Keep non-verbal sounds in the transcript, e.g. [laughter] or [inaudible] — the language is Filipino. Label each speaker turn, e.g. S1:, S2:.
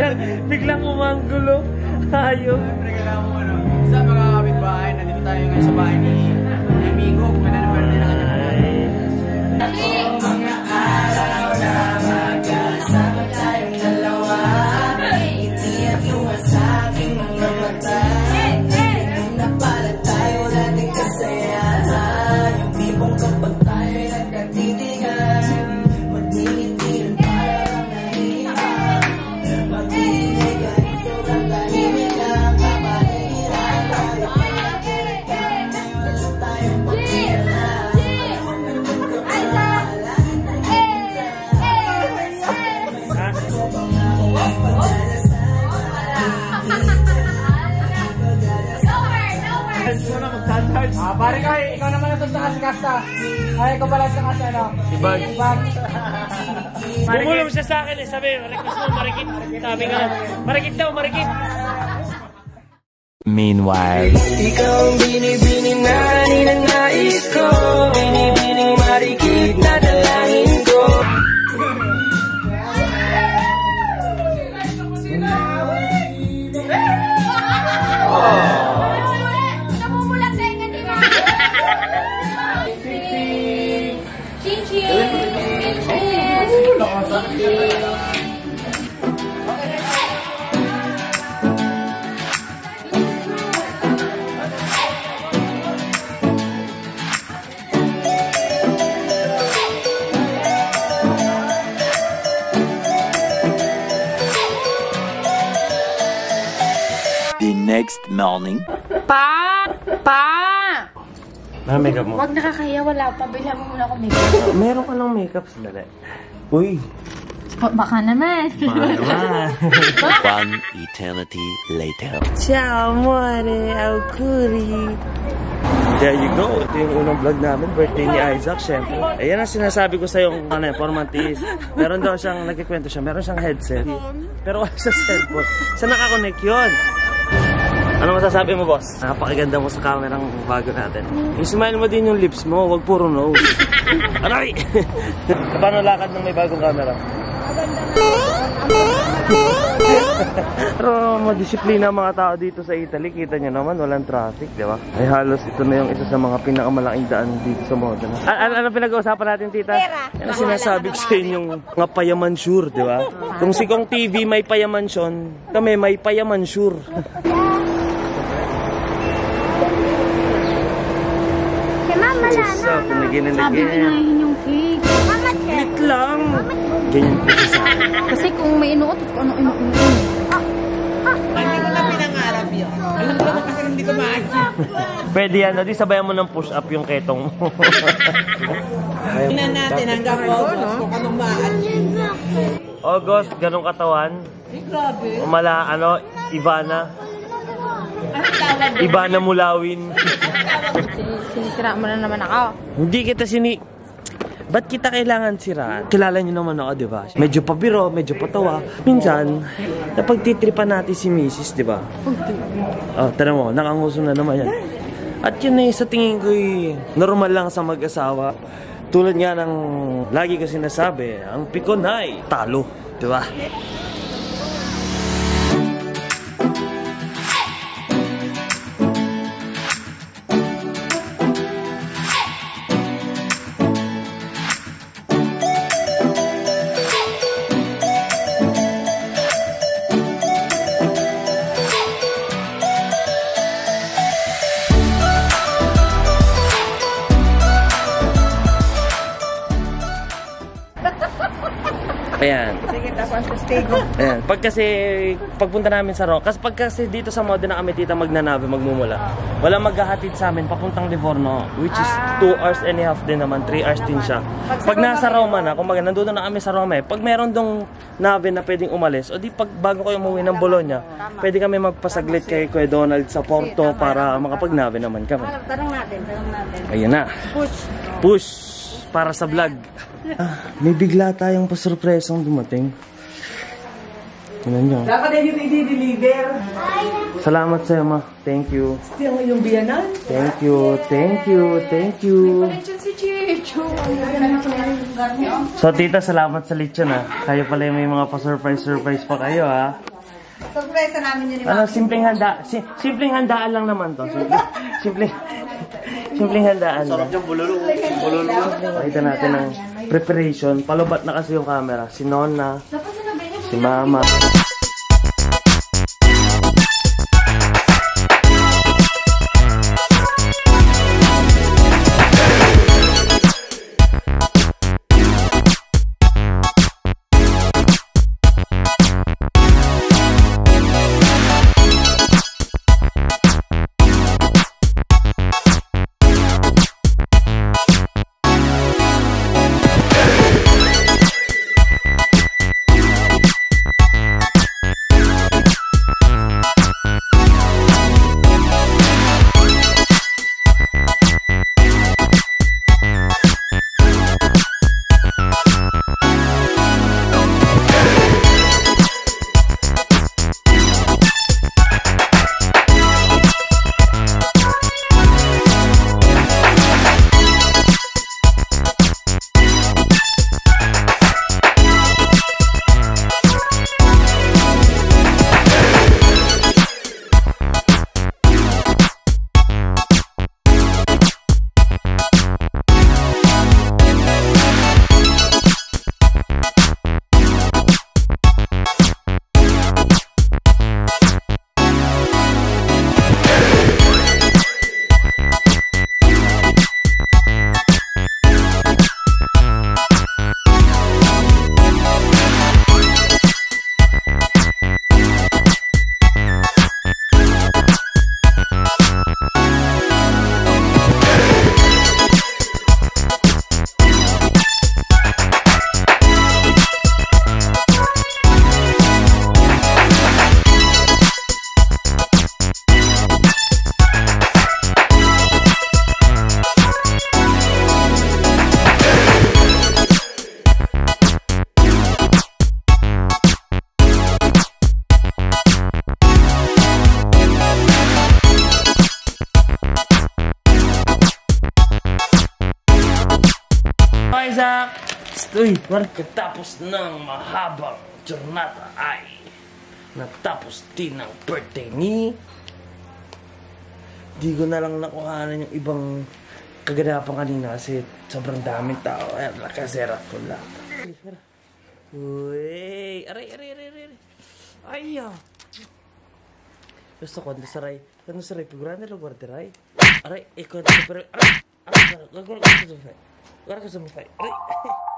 S1: biglang, biglang umanggulo. Ayaw.
S2: Siyempre, kailangan mo ano. Sa mga kapitbahay, nandito tayo ngayon sa bahay ni Amigo. Kung ano naman din ang kanyang anak.
S3: Ah, pare ko, ikaw naman ang sa kasta. Ay, ikaw pala sa kasta, no?
S1: Si Bag.
S3: Bag.
S1: Bumulong siya sa akin eh. Sabi, mo, marikit. Sabi nga, marikit daw, marikit.
S4: Meanwhile.
S2: Ikaw ang binibini na ninanais ko Binibining marikit na
S4: next morning.
S5: Pa! Pa!
S1: Ah, makeup mo.
S5: Huwag nakakaya, wala pa. Bila mo muna ako makeup.
S1: Meron ka lang makeup. Sandali. Uy.
S5: Ba- Baka naman. [laughs]
S4: One eternity later.
S1: Ciao, amore. Auguri. There you go. Ito yung unang vlog namin. Birthday ni Isaac, syempre. Ayan ang sinasabi ko sa'yo, ano, formantis. Meron daw siyang, nagkikwento siya, meron siyang headset. Pero wala siya cellphone. Saan nakakonect yun? Ano masasabi mo, boss? Napakaganda mo sa camera ng bago natin. Yung smile mo din yung lips mo, wag puro nose. Aray! [laughs] Paano lakad ng may bagong camera? Pero madisiplina ang mga tao dito sa Italy. Kita nyo naman, walang traffic, di ba? Ay halos ito na yung isa sa mga pinakamalaking daan dito sa Modena. Ano, ano pinag-uusapan natin, tita?
S5: Pera.
S1: Ano sinasabi ko sa inyong mga payaman sure, di ba? Kung si Kong TV may payamansyon, kami may payaman sure.
S5: Mama na,
S1: So, pinagin and
S5: Sabi
S1: again.
S5: kinahin yung cake.
S1: Wait lang. Ganyan po siya sa akin. [laughs]
S5: Kasi kung may inuot, kung ano inuot.
S3: Hindi ko na pinangarap yun. Alam ko naman kasi hindi ko ma-achieve.
S1: Pwede yan, di sabayan mo ng push up yung ketong mo. [laughs]
S3: Tingnan natin hanggang August kung anong ma-achieve.
S1: August, ganong katawan.
S3: Eh, grabe.
S1: Umala, ano, Ivana.
S3: Tawag?
S1: Ivana Mulawin.
S5: Sinisira mo na naman ako.
S1: Hindi kita sini... Ba't kita kailangan siraan? Kilala niyo naman ako, di ba? Medyo pabiro, medyo patawa. Minsan, napagtitripan natin si Mrs., di ba? Oh, tara mo, nakanguso na naman yan. At yun eh, sa tingin ko eh, normal lang sa mag-asawa. Tulad nga ng lagi ko sinasabi, ang pikon ay talo, di ba? Ayan.
S3: Sige, tapos testigo.
S1: Ayan. Pag kasi, pagpunta namin sa Rome, kasi pag kasi dito sa Modena kami tita magnanabe, magmumula, wala maghahatid sa amin papuntang Livorno, which is 2 hours and a half din naman, 3 hours din siya. Pag nasa Roma na, kumbaga nandun na kami sa Roma eh, pag meron dong nave na pwedeng umalis, o di pag bago kayo umuwi ng Bologna, pwede kami magpasaglit kay Kuya Donald sa Porto para makapag-nave naman kami.
S3: Tanong natin, tanong natin.
S1: Ayan na.
S3: Push.
S1: Push para sa vlog. Ah, may bigla tayong pasurpresong dumating. Tingnan nyo.
S3: Dapat din dito i-deliver.
S1: Salamat sa'yo, ma. Thank you.
S3: Still yung biyanan.
S1: Thank you. Thank you. Thank you.
S5: si Chicho.
S1: So, tita, salamat sa lechon, ha. Kayo pala yung may mga pa-surprise-surprise pa kayo, ha.
S6: Surpresa namin yun.
S1: Ano, simpleng handa, si, simpleng handaan lang naman to. Simple, simpleng, [laughs] simpleng handaan lang. Sarap yung bulalo. Bulalo. Pakita natin ang preparation. Palubat na kasi yung camera. Si Nona, si Mama. Uy, pagkatapos ng mahabang jornada ay natapos din ang birthday ni di ko na lang nakuhanan yung ibang kaganapan kanina kasi sobrang daming tao. Ayan, nakasera ko lang. Uy! Aray, aray, aray, aray! Ay, ah! Gusto ko, ano saray? Ano saray? Paguraan nila guarderay? Aray, ikaw na pero... Aray! Aray! Gagawin ko sa sumifay. Gagawin ko sa sumifay. Aray!